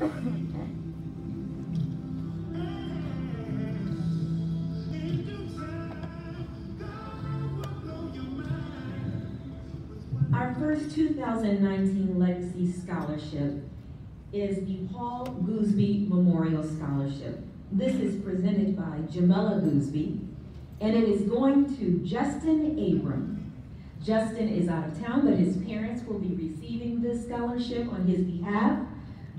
Our first 2019 Legacy Scholarship is the Paul Gooseby Memorial Scholarship. This is presented by Jamela Gooseby, and it is going to Justin Abram. Justin is out of town, but his parents will be receiving this scholarship on his behalf.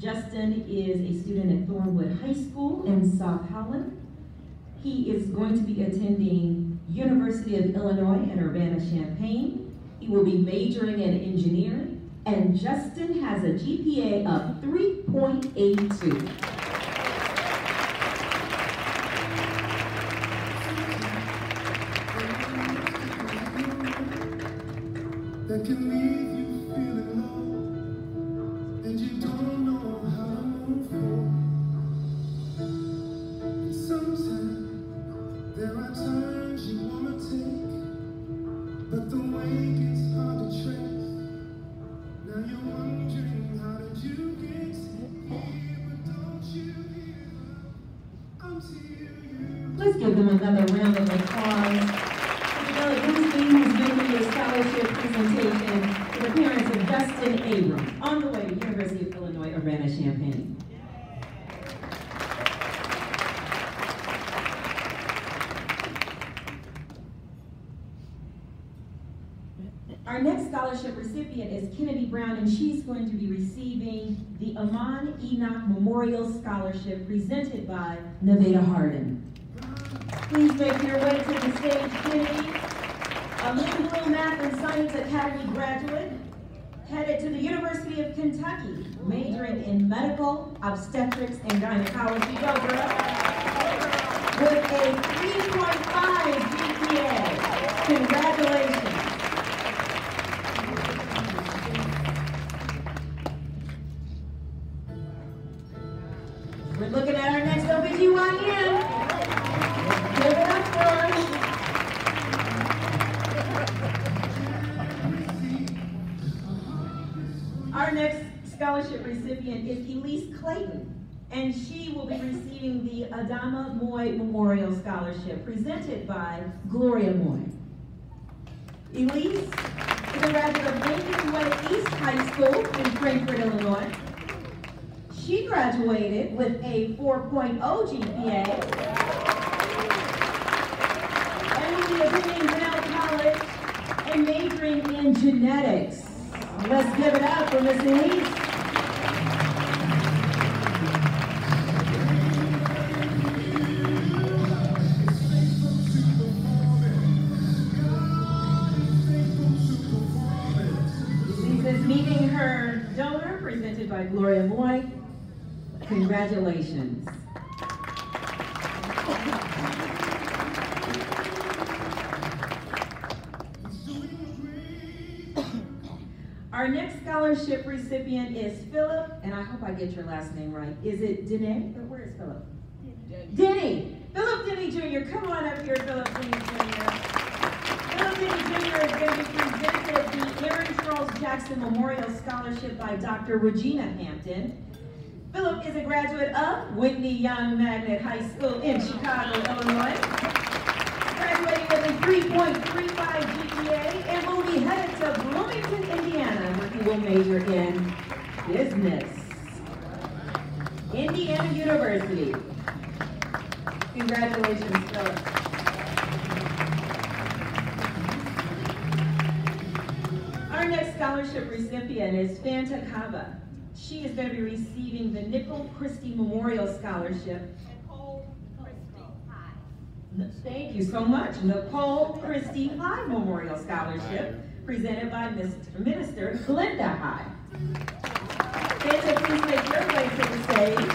Justin is a student at Thornwood High School in South Holland. He is going to be attending University of Illinois in Urbana-Champaign. He will be majoring in engineering, and Justin has a GPA of 3.82. that can leave give them another round of applause. Jamela Gooseby, who's been to a scholarship presentation to the parents of Justin Abram on the way to University of Illinois Urbana-Champaign. Our next scholarship recipient is Kennedy Brown, and she's going to be receiving the Amon Enoch Memorial Scholarship presented by Nevada Hardin. Please make your way to the stage, Kennedy. A Louisville Math and Science Academy graduate, headed to the University of Kentucky, majoring in medical, obstetrics, and gynecology. Go, girl. With a 3.5 GPA. Congratulations. We're looking at Clayton, and she will be receiving the Adama Moy Memorial Scholarship presented by Gloria Moy. Elise is a graduate of Lincoln Way East High School in Frankfort, Illinois. She graduated with a 4.0 GPA and attending College and majoring in genetics. Let's give it up for Miss Elise. Meeting her donor presented by Gloria Moy. Congratulations. Our next scholarship recipient is Philip, and I hope I get your last name right. Is it Denny? Where is Philip? Denny. Philip Denny Jr. Come on up here, Philip Denny Jr. Philip Denny Jr. is going to be presented the Aaron Charles Jackson Memorial Scholarship by Dr. Regina Hampton. Philip is a graduate of Whitney Young Magnet High School in Chicago, Illinois. Graduating with a 3.35 GPA and will be headed to Bloomington, Indiana, where he will major in business. Indiana University. Congratulations, Philip. Scholarship recipient is Fanta Kava. She is going to be receiving the Nickhol Kristee Memorial Scholarship. Thank you so much. Nickhol Kristee High Memorial Scholarship, presented by Mr. Minister Glenda High. Fanta, please make your way to the stage.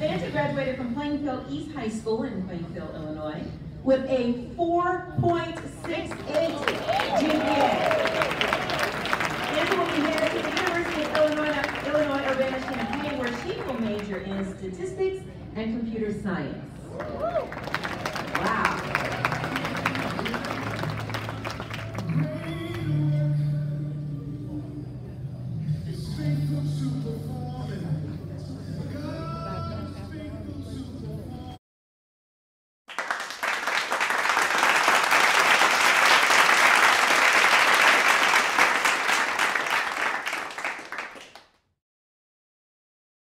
Fanta graduated from Plainfield East High School in Plainfield, Illinois, with a 4.68 GPA. This will be headed to the University of Illinois, Illinois Urbana-Champaign, where she will major in statistics and computer science. Wow.